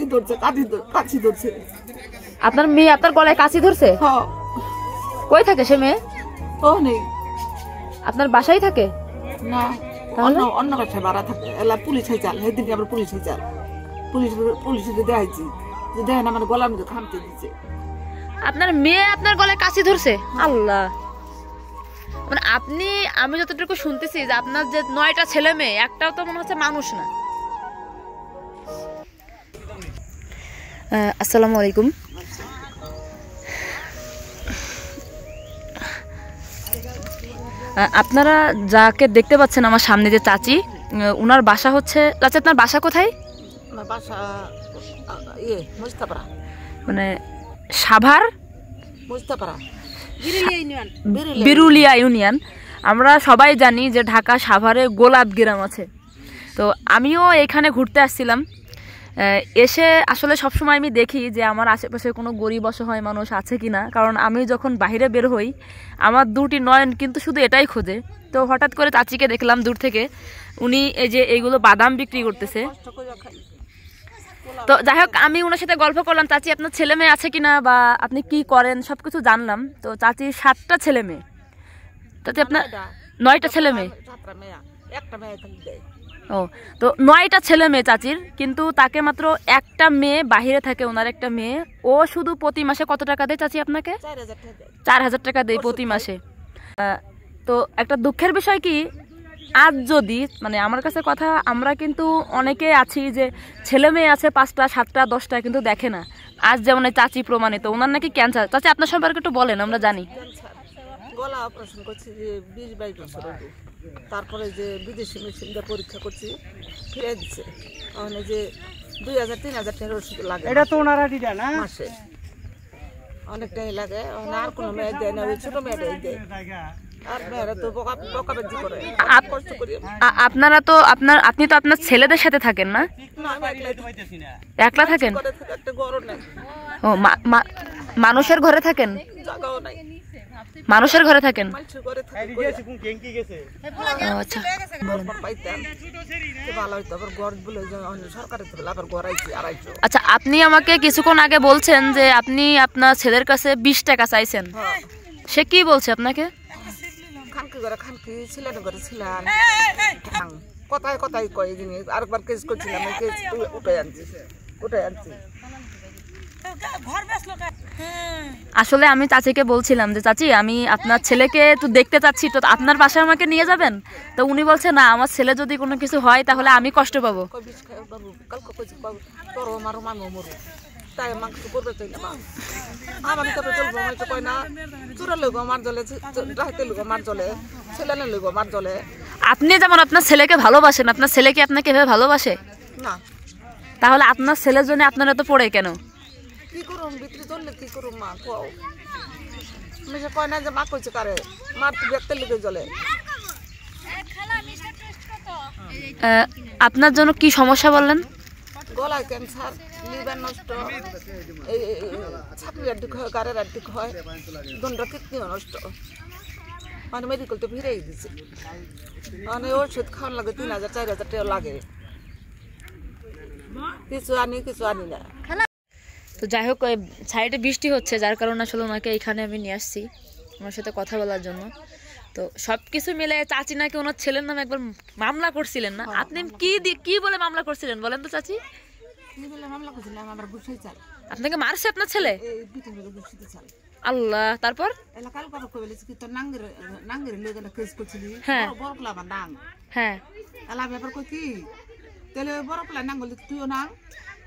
ই ধরছে কাঠি কাছি ধরছে। আপনার মেয়ে আপনার গলায় কাশি ধরছে? কই থাকে সে মেয়ে? ও নেই। আপনার বাসায় থাকে? না। অন্য অন্য কাছে ভাড়া থাকে। এলা পুলিশ হয়ে চাল সেদিনকে আমরা পুলিশ হয়ে চাল। পুলিশ পুলিশে দেখাইছি যে দেখেন আমার গলার মধ্যে খামতে দিচ্ছে আপনার মেয়ে আপনার গলায় কাশি ধরছে? আল্লাহ। মানে আপনি আমি যতটুকু শুনতেছি যে আপনার যে নয়টা ছেলে মেয়ে একটাও তো মনে হচ্ছে মানুষ না। আসসালামু আলাইকুম। আপনারা যাকে দেখতে পাচ্ছেন আমার সামনে যে চাচি উনার বাসা হচ্ছে চাচি আপনার বাসা কোথায়? ইয়ে মানে সাভার? বিরুলিয়া ইউনিয়ন। আমরা সবাই জানি যে ঢাকা সাভারে গোলাপ গ্রাম আছে। তো আমিও এখানে ঘুরতে আসছিলাম। এসে আসলে সবসময় আমি দেখি যে আমার আশেপাশে কোনো গরিব অসহায় মানুষ আছে কি না কারণ আমি যখন বাইরে বের হই আমার দুটি নয়ন কিন্তু শুধু এটাই খোঁজে। তো হঠাৎ করে চাচিকে দেখলাম দূর থেকে। উনি এই যে এইগুলো বাদাম বিক্রি করতেছে। তো যাই হোক আমি ওনার সাথে গল্প করলাম চাচি আপনার ছেলে মেয়ে আছে কিনা বা আপনি কি করেন? সব কিছু জানলাম। তো চাচির সাতটা ছেলে মেয়ে। তাতে আপনার নয়টা। ছেলে মেয়ে। একটা মেয়ে ও তো নয়টা ছেলে মেয়ে চাচির কিন্তু তাকে মাত্র একটা মেয়ে বাহিরে থাকে ওনার একটা মেয়ে। ও শুধু প্রতি মাসে কত টাকা দেয় চাচি আপনাকে? চার হাজার টাকা দেয়। প্রতি মাসে। তো একটা দুঃখের বিষয় কি? আজ যদি মানে আমার কাছে কথা আমরা কিন্তু অনেকে আছি যে ছেলে মেয়ে আছে পাঁচটা সাতটা দশটা কিন্তু দেখে না। আজ যেমন এই চাচি প্রমাণিত ওনার নাকি ক্যান্সার চাচি আপনার সম্পর্কে একটু বলেন আমরা জানি। গলা অপারেশন করছি বিশ বাইশ বছর তারপরে যে বিদেশি মেশিন দিয়ে পরীক্ষা করছি ফিরে দিচ্ছে ওখানে যে দুই হাজার তিন হাজার টাকার ওষুধ লাগে এটা তো ওনারা দিদা না? মাসে। অনেকটাই লাগে আর কোনো মেয়ে দেয় না ওই ছোটো মেয়েটাই দেয়। আ- আপনারা তো আপনার আপনি তো আপনার ছেলেদের সাথে থাকেন না। একলা থাকেন? ও মানুষের ঘরে থাকেন? জায়গাও নাই। মানুষের ঘরে থাকেন? ও, আচ্ছা। আচ্ছা আপনি আমাকে কিছুক্ষণ আগে বলছেন যে আপনি আপনার ছেলের কাছে বিশ টাকা চাইছেন। হ্যাঁ। সে কি বলছে আপনাকে। কথায় কথায় কয় জিনিস। আরেকবার কেস করছিলাম কেস উঠে আনছি উঠে আনছি। আসলে আমি চাচিকে বলছিলাম যে চাচি আমি আপনার ছেলেকে একটু দেখতে চাচ্ছি তো আপনার বাসায় আমাকে নিয়ে যাবেন? তো উনি বলছে না আমার ছেলে যদি কোনো কিছু হয় তাহলে আমি কষ্ট পাবো। আপনি যেমন আপনার ছেলেকে ভালোবাসেন আপনার ছেলে কি আপনাকে এভাবে ভালোবাসে? না। তাহলে আপনার ছেলের জন্য আপনারা তো পড়ে কেন? করুম বিক্রি চললে কি করুম মা কও। আমি সে কয় না যে মা কইছে কারে মার তো দেখতে লিগে জলে আপনার জন্য কি সমস্যা বললেন? গলায় ক্যান্সার লিভার নষ্ট এই ছাপড়ি আড্ডিক হয় গাড়ের আড্ডিক হয় কিডনিও নষ্ট। মানে মেডিকেল তো ভিড়েই দিছে। মানে ওষুধ খাওয়ার লাগে তিন হাজার চার হাজার টাকা লাগে। কিছু আনি কিছু আনি না। তো যাই হোক সাইডে বৃষ্টি হচ্ছে যার কারণে আসলে ওনাকে এখানে আমি নিয়ে আসছি ওনার সাথে কথা বলার জন্য। তো সব কিছু মিলে চাচি নাকি ওনার ছেলের নামে একবার মামলা করছিলেন না? আপনি কি কি বলে মামলা করছিলেন বলেন তো চাচি? আপনাকে মারছে আপনার ছেলে? আল্লাহ তারপর? হ্যাঁ। হ্যাঁ।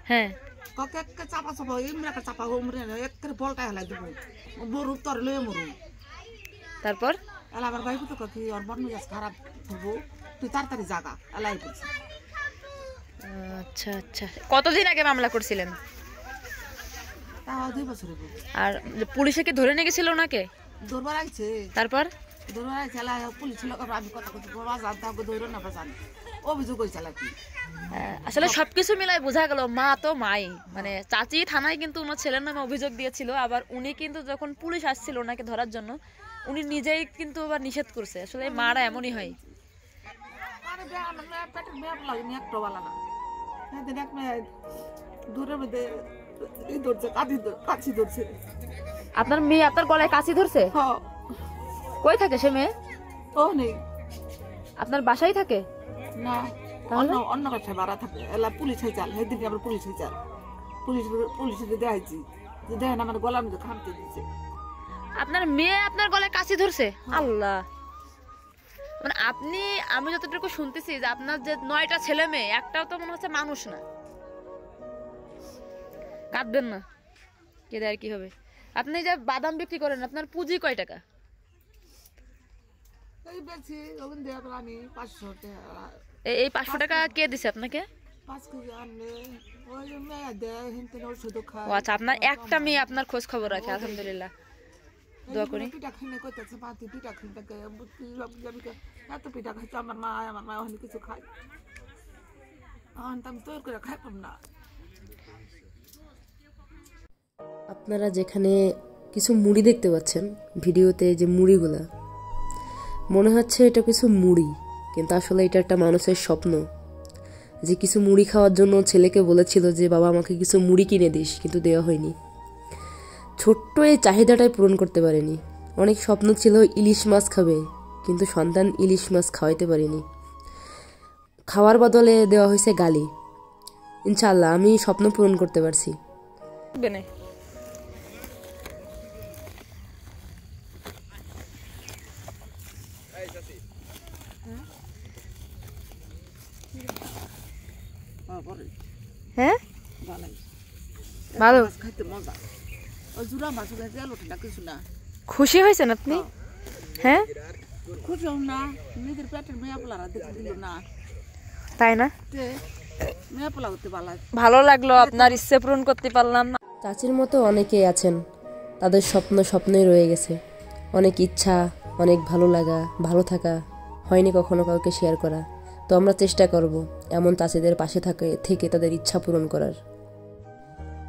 হ্যাঁ। ককে একে চাপা চাপা ইমরা কা চাপা উমরে একে বলটা হেলাই দিব। বড় তোর লয়ে মরু তারপর? এলা আমার ভাই তো কি ওর মন মেজাজ খারাপ হব তুই তাড়াতাড়ি জাগা। এলাই করছি আচ্ছা আচ্ছা। কতদিন আগে মামলা করছিলেন? তাও দুই বছর আর পুলিশে কি ধরে নিয়ে গেছিল ওনাকে? দৌড়বার আইছে। তারপর? দৌড়বার আইছে পুলিশ লোক আমি কথা কথা বাবা জানতে দৌড়ো না বাজান অভিযোগ হয়েছে কি আসলে সবকিছু মিলাই বোঝা গেল মা তো মাই। মানে চাচি থানায় কিন্তু ওনার ছেলের নামে অভিযোগ দিয়েছিল আবার উনি কিন্তু যখন পুলিশ আসছিল ওনাকে ধরার জন্য উনি নিজেই কিন্তু আবার নিষেধ করছে। আসলে মারা এমনই হয়। ধরছে আপনার মেয়ে আপনার গলায় কাছি ধরছে? হ। কই থাকে সে মেয়ে? ও নেই। আপনার বাসায় থাকে? না অন্য অন্য কাছে ভাড়া থাকে। এলা পুলিশ হয়ে চাল সেদিনকে আমরা পুলিশ হয়ে চাল পুলিশ পুলিশের দেখাইছি। যে দেখেন আমার গলার মধ্যে খামতে দিচ্ছে আপনার মেয়ে আপনার গলায় কাশি ধরছে? আল্লাহ। মানে আপনি আমি যতটুকু শুনতেছি যে আপনার যে নয়টা ছেলে মেয়ে একটাও তো মনে হচ্ছে মানুষ না। কাঁদবেন না। কেঁদে আর কি হবে? আপনি যে বাদাম বিক্রি করেন আপনার পুঁজি কয় টাকা? এই বেশি ওখান দিয়ে আবার আমি পাঁচশো টাকা এই পাঁচশো টাকা কে দিছে আপনাকে? ও আচ্ছা আপনার একটা মেয়ে আপনার খোঁজ খবর রাখে আলহামদুলিল্লাহ। দোয়া করি। পিঠা খাইলে কইতেছে পাতি পিঠা খাইতে এত পিঠা আমার মা আমার মা ওখানে কিছু খায়। এখন তো আমি তৈরি করে খাইতাম না। আপনারা যেখানে কিছু মুড়ি দেখতে পাচ্ছেন ভিডিওতে যে মুড়িগুলা মনে হচ্ছে এটা কিছু মুড়ি, কিন্তু আসলে এটা একটা মানুষের স্বপ্ন। যে কিছু মুড়ি খাওয়ার জন্য ছেলেকে বলেছিল যে, বাবা, আমাকে কিছু মুড়ি কিনে দিস, কিন্তু দেওয়া হয়নি। ছোট্ট এই চাহিদাটাই পূরণ করতে পারেনি। অনেক স্বপ্ন ছিল ইলিশ মাছ খাবে, কিন্তু সন্তান ইলিশ মাছ খাওয়াইতে পারেনি। খাওয়ার বদলে দেওয়া হয়েছে গালি। ইনশাল্লাহ আমি স্বপ্ন পূরণ করতে পারছি। হ্যাঁ? ভালো। না। খুশি হয়েছেন আপনি? হ্যাঁ। খুশি হও না। নিজের পেটের মেয়া পোলারা দেখে দিল না। তাই না? ভালো লাগল আপনার ইচ্ছে পূরণ করতে পারলাম। না চাচির মতো অনেকেই আছেন। তাদের স্বপ্ন স্বপ্নই রয়ে গেছে। অনেক ইচ্ছা অনেক ভালো লাগা, ভালো থাকা হয়নি কখনো কাউকে শেয়ার করা। তো আমরা চেষ্টা করব এমন চাচিদের পাশে থাকে, থেকে তাদের ইচ্ছা পূরণ করার।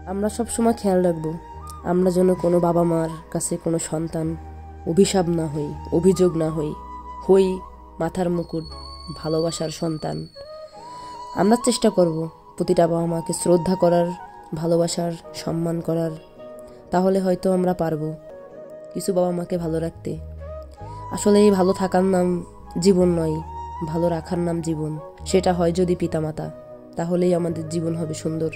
আমরা সব সময় খেয়াল রাখব, আমরা যেন কোনো বাবা মার কাছে কোনো সন্তান অভিশাপ না হই, অভিযোগ না হই হই মাথার মুকুট, ভালোবাসার সন্তান। আমরা চেষ্টা করব প্রতিটা বাবা মাকে শ্রদ্ধা করার, ভালোবাসার সম্মান করার। তাহলে হয়তো আমরা পারব কিছু বাবা মাকে ভালো রাখতে। আসলে এই ভালো থাকার নাম জীবন নয়, ভালো রাখার নাম জীবন। সেটা হয় যদি পিতামাতা, তাহলেই আমাদের জীবন হবে সুন্দর।